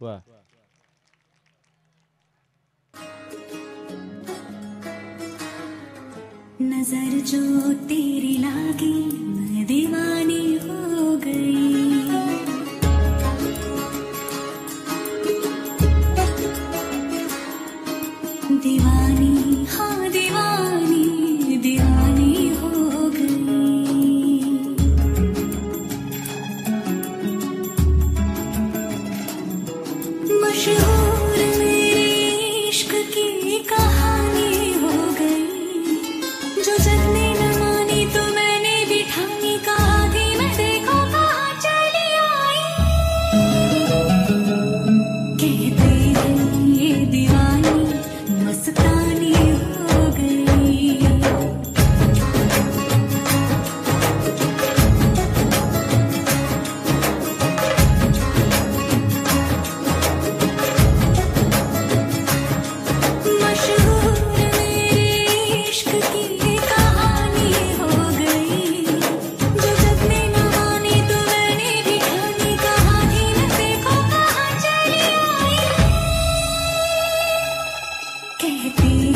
वाह। नज़र जो तेरी लागी कहती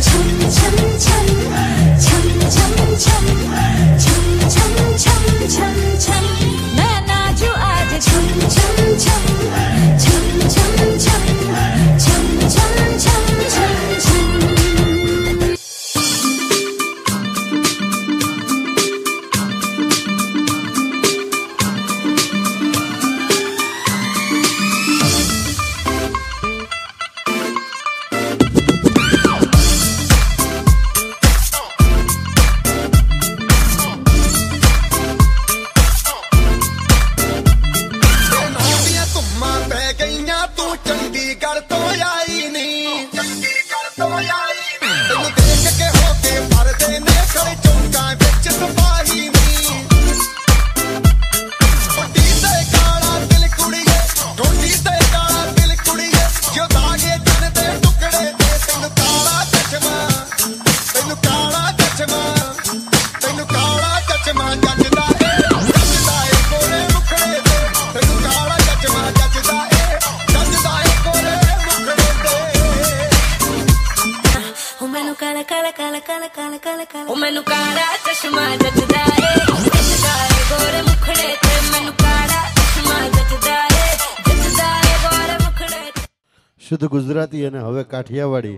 沉沉，沉沉，沉沉。Да શુદ્ધ ગુજરાતી અને હવે કાઠિયાવાડી